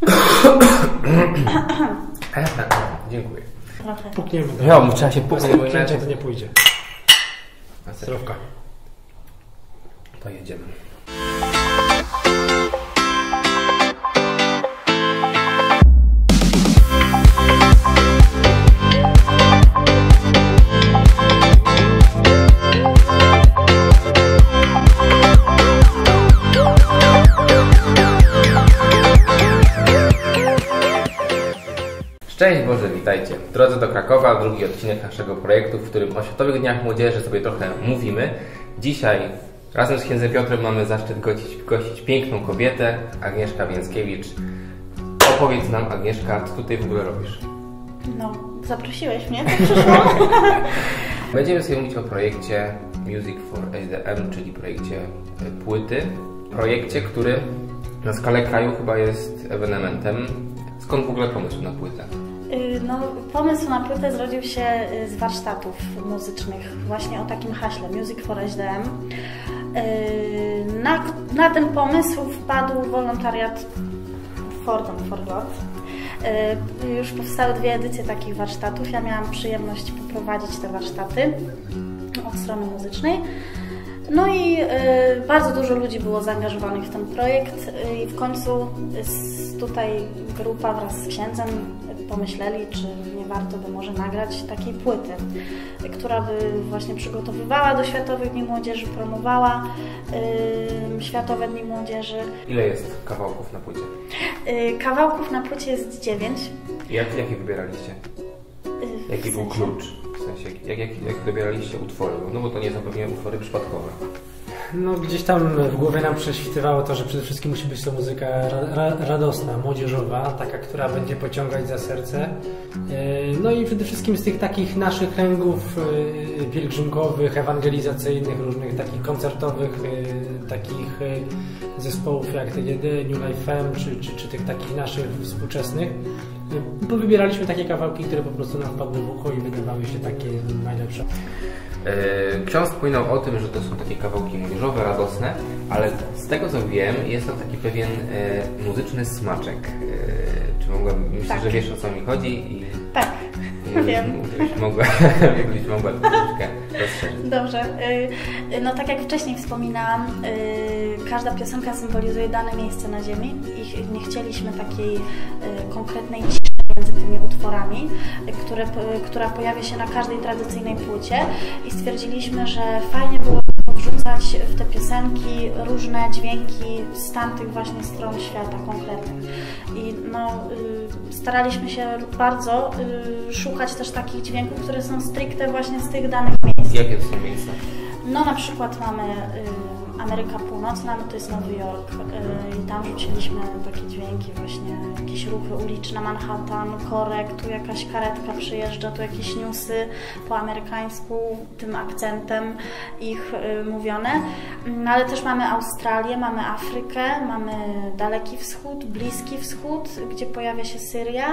Dziękuję. Trochę. Pukniemy. Ja, trzeba się puknąć, bo puknięcia inaczej... to nie pójdzie. Zdrowka. To jedziemy. Szczęść Boże, witajcie. Drodzy do Krakowa, drugi odcinek naszego projektu, w którym o Światowych Dniach Młodzieży sobie trochę mówimy. Dzisiaj razem z księdzem Piotrem mamy zaszczyt gościć, gościć piękną kobietę, Agnieszka Więckiewicz. Opowiedz nam, Agnieszka, co tutaj w ogóle robisz? No, zaprosiłeś mnie, to przyszłam. Będziemy sobie mówić o projekcie Music for SDM, czyli projekcie e, płyty. Projekcie, który na skalę kraju chyba jest ewenementem. Skąd w ogóle pomysł na płytę? No, pomysł na płytę zrodził się y, z warsztatów muzycznych, właśnie o takim haśle Music for SDM. Y, Na, na ten pomysł wpadł wolontariat Fordon for God. Y, Już powstały dwie edycje takich warsztatów. Ja miałam przyjemność poprowadzić te warsztaty od strony muzycznej. No i bardzo dużo ludzi było zaangażowanych w ten projekt i w końcu tutaj grupa wraz z księdzem pomyśleli, czy nie warto by może nagrać takiej płyty, która by właśnie przygotowywała do Światowych Dni Młodzieży, promowała y, Światowe Dni Młodzieży. Ile jest kawałków na płycie? Y, kawałków na płycie jest dziewięć. Jak, jakie wybieraliście? Y, Jaki w był sensie- klucz? W sensie, jak, jak, jak wybieraliście utwory? No bo to nie są pewnie utwory przypadkowe. No gdzieś tam w głowie nam prześwitywało to, że przede wszystkim musi być to muzyka ra, ra, radosna, młodzieżowa, taka, która będzie pociągać za serce. Yy, No i przede wszystkim z tych takich naszych kręgów yy, pielgrzymkowych, ewangelizacyjnych, różnych takich koncertowych, yy, takich yy, zespołów jak TGD, New Life M, czy, czy, czy tych takich naszych współczesnych. Yy, Bo wybieraliśmy takie kawałki, które po prostu nam wpadły w ucho i wydawały się takie najlepsze. Yy, Ksiądz wspominał o tym, że to są takie kawałki młodzieżowe, radosne, ale z tego co wiem, jest to taki pewien e, muzyczny smaczek. E, czy mogła, myślę, Tak. że wiesz o co mi chodzi i Tak, wiem. gdybyś mogła, gdybyś mogła troszeczkę rozszerzyć. Dobrze. Y, No tak jak wcześniej wspominałam, y, każda piosenka symbolizuje dane miejsce na ziemi i nie chcieliśmy takiej y, konkretnej ciszy między tymi utworami, które, która pojawia się na każdej tradycyjnej płycie i stwierdziliśmy, że fajnie było wrzucać w te piosenki różne dźwięki z tamtych właśnie stron świata konkretnych. I no, y, staraliśmy się bardzo y, szukać też takich dźwięków, które są stricte właśnie z tych danych miejsc. Jakie to są miejsca? No na przykład mamy y, Ameryka Północna, no to jest Nowy Jork y, i tam rzuciliśmy takie dźwięki właśnie, jakieś ruchy uliczne, Manhattan, korek, tu jakaś karetka przyjeżdża, tu jakieś newsy po amerykańsku, tym akcentem ich y, mówione. No, ale też mamy Australię, mamy Afrykę, mamy Daleki Wschód, Bliski Wschód, gdzie pojawia się Syria.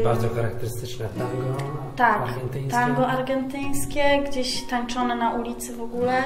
Y, Bardzo charakterystyczne tango tak, argentyńskie. tango argentyńskie, gdzieś tańczone na ulicy w ogóle,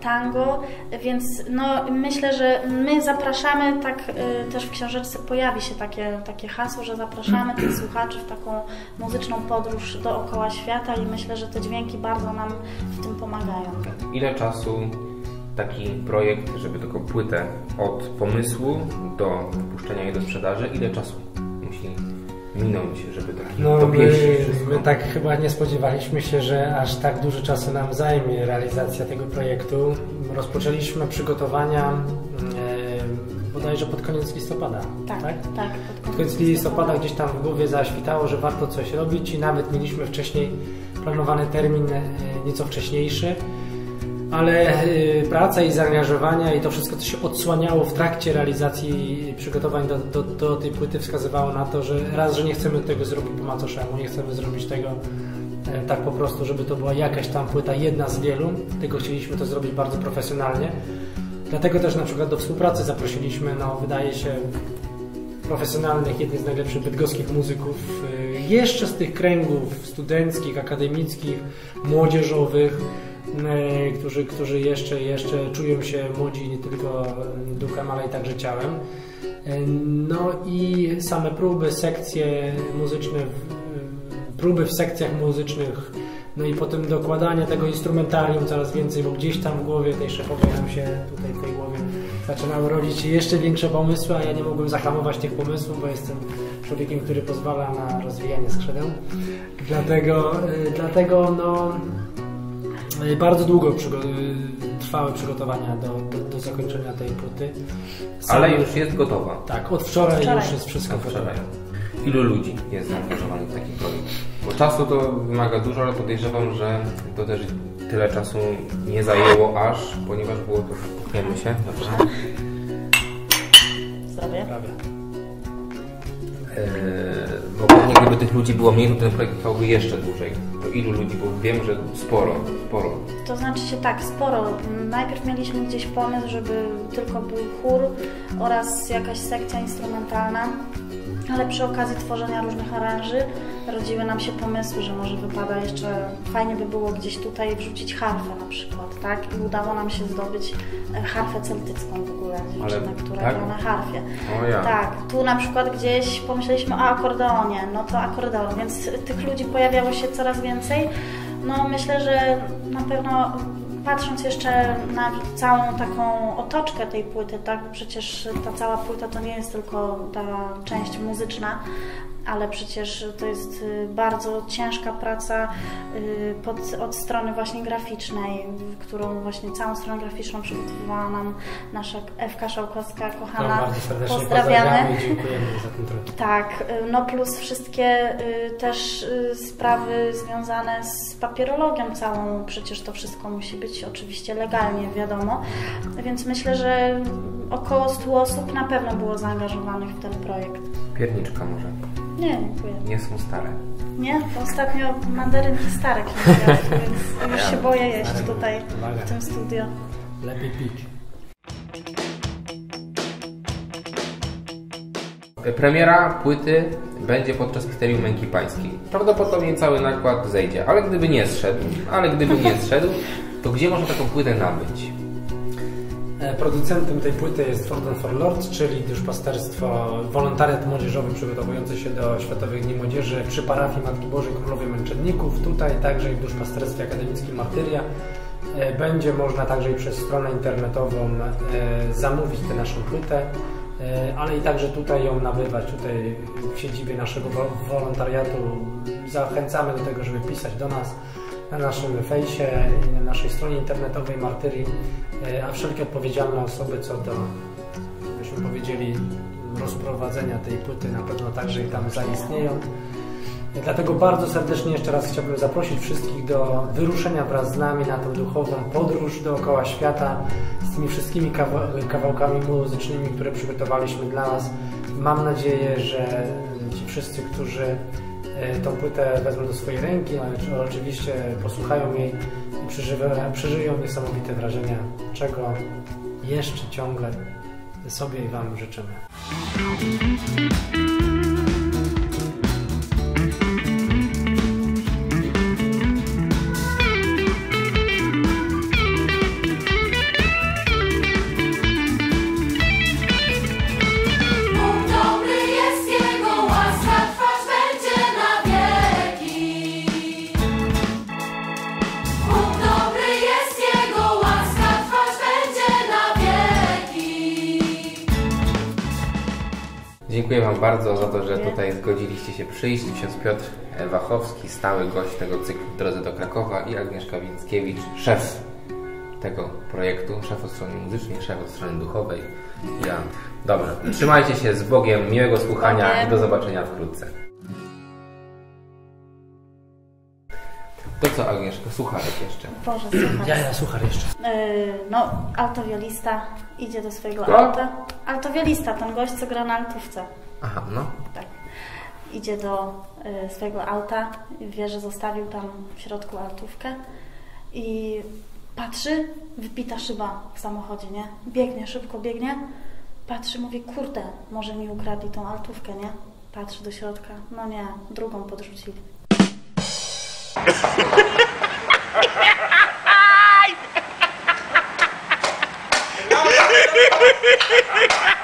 tango, więc no myślę, że my zapraszamy, tak y, też w książeczce pojawi się takie, takie hasło, że zapraszamy tych słuchaczy w taką muzyczną podróż dookoła świata i myślę, że te dźwięki bardzo nam w tym pomagają. Ile czasu taki projekt, żeby taką płytę od pomysłu do wypuszczenia jej do sprzedaży, ile czasu minąć, żeby taki No, my, dopieścić wszystko? my tak chyba nie spodziewaliśmy się, że aż tak dużo czasu nam zajmie realizacja tego projektu. Rozpoczęliśmy przygotowania e, bodajże pod koniec listopada. Tak, tak. tak? pod Pod koniec listopada gdzieś tam w głowie zaświtało, że warto coś robić i nawet mieliśmy wcześniej planowany termin e, nieco wcześniejszy. Ale y, praca i zaangażowania i to wszystko, co się odsłaniało w trakcie realizacji przygotowań do, do, do tej płyty wskazywało na to, że raz, że nie chcemy tego zrobić po macoszemu, nie chcemy zrobić tego e, tak po prostu, żeby to była jakaś tam płyta, jedna z wielu, tylko chcieliśmy to zrobić bardzo profesjonalnie. Dlatego też na przykład do współpracy zaprosiliśmy, no wydaje się, profesjonalnych, jednych z najlepszych bydgoskich muzyków, y, jeszcze z tych kręgów studenckich, akademickich, młodzieżowych, którzy, którzy jeszcze, jeszcze czują się młodzi nie tylko duchem, ale i także ciałem. No i same próby, sekcje muzyczne, w- próby w sekcjach muzycznych, no i potem dokładanie tego instrumentarium coraz więcej, bo gdzieś tam w głowie tej szefowej nam się tutaj w tej głowie zaczynały rodzić jeszcze większe pomysły, a ja nie mogłem zahamować tych pomysłów, bo jestem człowiekiem, który pozwala na rozwijanie skrzydeł. Dlatego, dlatego no, bardzo długo przygo- y, trwały przygotowania do, do, do zakończenia tej płyty. Sam- Ale już jest gotowa. Tak, od wczoraj, Wczoraj. już jest wszystko gotowe. Ilu ludzi jest zaangażowanych w taki projekt? Bo czasu to wymaga dużo, ale podejrzewam, że to też tyle czasu nie zajęło aż, ponieważ było to... Pchniemy się, dobrze? Zdrowie. Prawie. Bo pewnie gdyby tych ludzi było mniej, to ten projekt trwałby jeszcze dłużej. To ilu ludzi? Bo wiem, że sporo, sporo. To znaczy się tak, sporo. Najpierw mieliśmy gdzieś pomysł, żeby tylko był chór oraz jakaś sekcja instrumentalna, ale przy okazji tworzenia różnych aranży rodziły nam się pomysły, że może wypada jeszcze, fajnie by było gdzieś tutaj wrzucić harfę na przykład, tak? I udało nam się zdobyć e, harfę celtycką w ogóle, dziewczynę, która tak? gra na harfie. O ja. Tak, tu na przykład gdzieś pomyśleliśmy o akordeonie, no to akordeon, więc tych ludzi pojawiało się coraz więcej. No myślę, że na pewno patrząc jeszcze na całą taką otoczkę tej płyty, tak, przecież ta cała płyta to nie jest tylko ta część muzyczna, ale przecież to jest y, bardzo ciężka praca y, pod, od strony właśnie graficznej, którą właśnie całą stronę graficzną przygotowywała nam nasza Ewka Szałkowska, No, kochana. bardzo serdecznie Pozdrawiamy. dziękujemy za ten trud. Tak, y, no plus wszystkie też sprawy związane z papierologią całą, przecież to wszystko musi być oczywiście legalnie, wiadomo, więc myślę, że około 100 osób na pewno było zaangażowanych w ten projekt. Pierniczka może. Nie, dziękuję. Nie są stare. Nie, to ostatnio mandarynki stare księżyca, więc już się boję jeść tutaj w tym studio. Lepiej pić. Premiera płyty będzie podczas Misterium Męki Pańskiej. Prawdopodobnie cały nakład zejdzie, ale gdyby nie zszedł, ale gdyby nie zszedł, to gdzie można taką płytę nabyć? E, Producentem tej płyty jest Fordon for Lords, czyli duszpasterstwo, wolontariat młodzieżowy przygotowujący się do Światowych Dni Młodzieży przy parafii Matki Bożej Królowej Męczenników. Tutaj także i w duszpasterstwie akademickim Martyria. E, Będzie można także i przez stronę internetową e, zamówić tę naszą płytę, ale i także tutaj ją nabywać, tutaj w siedzibie naszego wo- wolontariatu. Zachęcamy do tego, żeby pisać do nas na naszym fejsie i na naszej stronie internetowej Martyrii, e, a wszelkie odpowiedzialne osoby co do, byśmy powiedzieli, rozprowadzenia tej płyty na pewno także i tam zaistnieją. Dlatego bardzo serdecznie jeszcze raz chciałbym zaprosić wszystkich do wyruszenia wraz z nami na tą duchową podróż dookoła świata z tymi wszystkimi kawa- kawałkami muzycznymi, które przygotowaliśmy dla Was. Mam nadzieję, że ci wszyscy, którzy tą płytę wezmą do swojej ręki, ale czy- oczywiście posłuchają jej i przeżyją niesamowite wrażenia, czego jeszcze ciągle sobie i Wam życzymy. Dziękuję Wam bardzo za to, że tutaj zgodziliście się przyjść. Ksiądz Piotr Wachowski, stały gość tego cyklu w drodze do Krakowa i Agnieszka Więckiewicz, szef tego projektu, szef od strony muzycznej, szef od strony duchowej. Ja. Dobrze, trzymajcie się z Bogiem, miłego słuchania i do zobaczenia wkrótce. Co Agnieszka, słuchajcie jeszcze. Boże, słuchaj. Ja, ja, słuchaj jeszcze. Yy, no, altowiolista idzie do swojego Kto? auta. Altowiolista, ten gość, co gra na altówce. Aha, no. Tak. Idzie do y, swojego auta, wie, że zostawił tam w środku altówkę i patrzy, wypita szyba w samochodzie, nie? Biegnie, szybko biegnie, patrzy, mówi, kurde, może mi ukradli tą altówkę, nie? Patrzy do środka, no nie, drugą podrzucili. Ai!